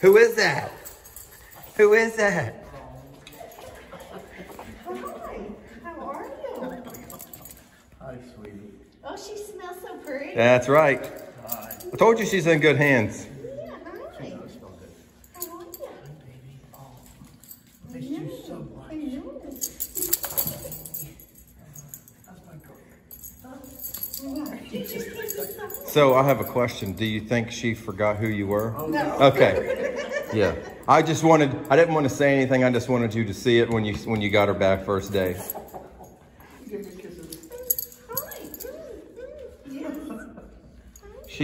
Who is that? Who is that? Hi, how are you? Hi, sweetie. Oh, she smells so pretty. That's right. I told you she's in good hands. Yeah, hi. That smell good. How are you? Baby, oh, I missed you so much. I know. How's my girl? What? You just gave me some. So I have a question. Do you think she forgot who you were? Oh, no. Okay. Yeah. I just wanted, I didn't want to say anything. I just wanted you to see it when you, when you got her back first day.